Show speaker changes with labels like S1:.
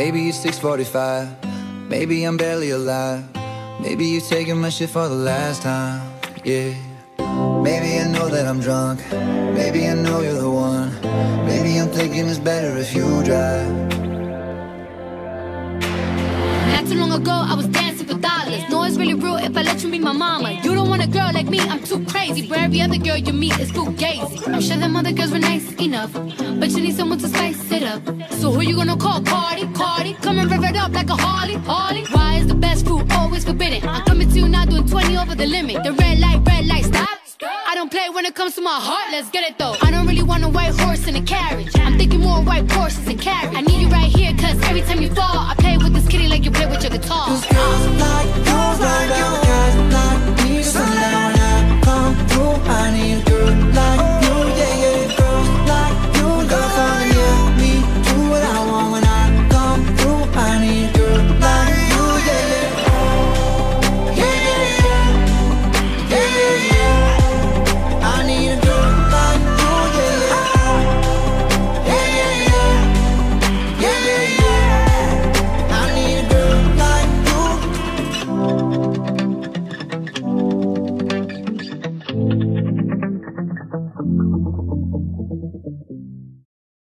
S1: Maybe it's 6:45. Maybe I'm barely alive. Maybe you're taking my shit for the last time. Yeah. Maybe I know that I'm drunk. Maybe I know you're the one. Maybe I'm thinking it's better if you drive.
S2: Not too long ago, I was like me, I'm too crazy. Where every other girl you meet is fugazi. I'm sure them other girls were nice enough, but you need someone to spice it up. So who you gonna call? Cardi, Cardi. Come and rev it up like a Harley, Harley. Why is the best food always forbidden? I'm coming to you now doing 20 over the limit. The red light, red light, stop. I don't play when it comes to my heart, let's get it though. I don't really want a white horse in a carriage. I'm thinking more white horses and carriage. I need you right here, cause every time you fall,